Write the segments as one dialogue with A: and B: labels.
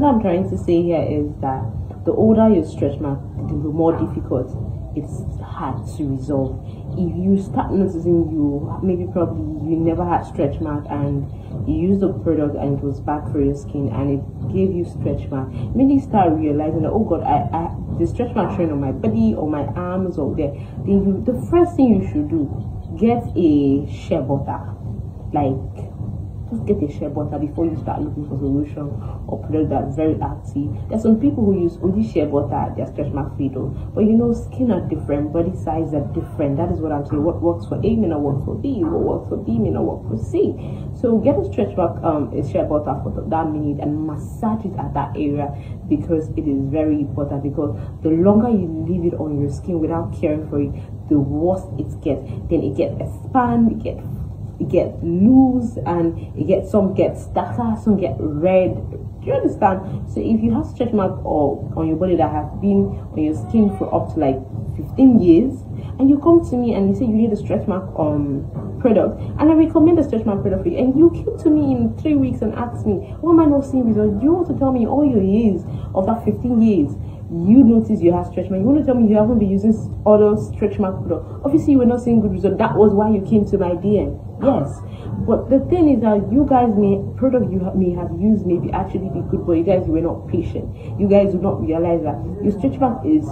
A: what I'm trying to say here is that the older your stretch mark, the more difficult it's hard to resolve. If you start noticing you maybe probably you never had stretch mark and you used the product and it was bad for your skin and it gave you stretch mark, maybe you start realizing that oh god, I, I the stretch mark showing on my body or my arms or there, then you the first thing you should do get a shea butter like just get a shea butter before you start looking for solution or product that's very active. There's some people who use only shea butter, their stretch mark fatal. But you know, skin are different, body size are different. That is what I'm saying. What works for A may not work for B. What works for B may not work for C. So get a stretch mark, um, a shea butter for that minute and massage it at that area because it is very important. Because the longer you leave it on your skin without caring for it, the worse it gets. Then it gets expand, it gets it get loose and it get some get darker, some get red. Do you understand? So if you have stretch mark or on your body that have been on your skin for up to like 15 years, and you come to me and you say you need a stretch mark um product, and I recommend a stretch mark product for you, and you came to me in three weeks and asked me, why am I not seeing results? You want to tell me all your years of that 15 years you notice you have stretch mark. You want to tell me you haven't been using other stretch mark product. Obviously, you were not seeing good results. That was why you came to my DM. Yes. But the thing is that you guys may product you may have used maybe actually be good, but you guys were not patient. You guys do not realize that your stretch mark is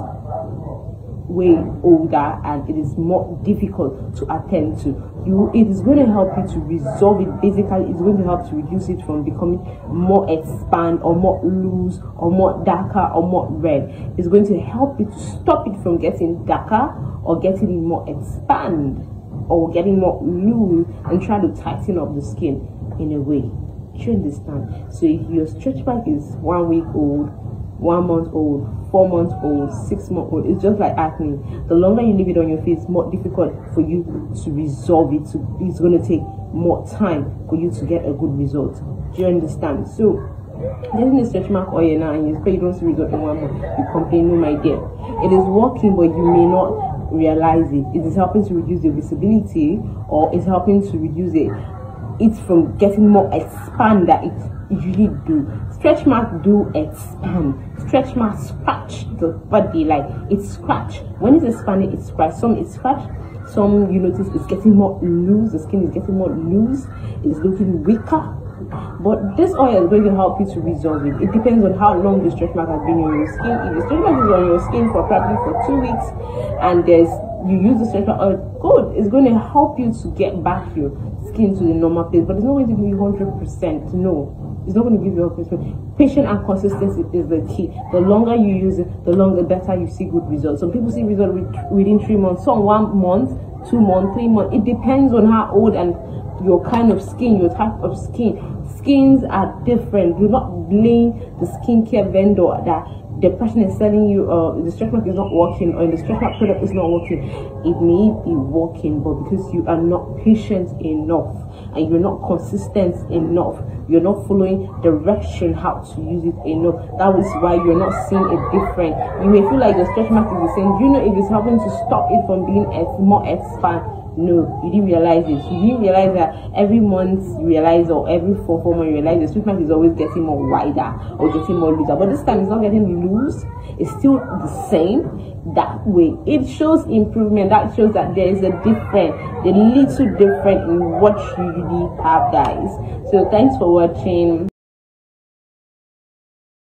A: way older and it is more difficult to attend to. You it is going to help you to resolve it basically it's going to help to reduce it from becoming more expand or more loose or more darker or more red. It's going to help you to stop it from getting darker or getting more expand or getting more loose and try to tighten up the skin in a way. Do you understand? So if your stretch mark is one week old one month old, four months old, six months old. It's just like acne. The longer you leave it on your face, more difficult for you to resolve it. To, it's going to take more time for you to get a good result. Do you understand? So, getting a stretch mark oil now and you say you don't see result in one month, you complain, no, my dear. It is working, but you may not realize it. It is helping to reduce the visibility or it's helping to reduce it. It's from getting more expand that it usually do. Stretch marks do expand. Stretch marks scratch the body like it scratch. When it's expanding, it's scratch. Some it's scratch. Some you notice it's getting more loose. The skin is getting more loose. It's looking weaker. But this oil is going to help you to resolve it. It depends on how long the stretch mark has been on your skin. If the stretch mark is on your skin for probably for two weeks, and there's you use the stretch mark oil, good. It's going to help you to get back your skin to the normal place. But it's not going to you hundred percent. No it's not going to give you a replacement. Patience and consistency is the key. The longer you use it, the longer better you see good results. Some people see results within three months, some one month, two months, three months. It depends on how old and your kind of skin, your type of skin. Skins are different. Do not blame the skincare vendor that the person is telling you uh, the stretch mark is not working or the stretch mark product is not working. It may be working, but because you are not patient enough and you're not consistent enough, you're not following direction how to use it enough. That is why you're not seeing a difference. You may feel like the stretch mark is the same. You know if it's helping to stop it from being more expand no, you didn't realize it. You didn't realize that every month you realize or every four four months you realize the treatment is always getting more wider or getting more looser. But this time it's not getting loose. It's still the same. That way, it shows improvement. That shows that there is a different, a little different in what you usually have, guys. So thanks for watching.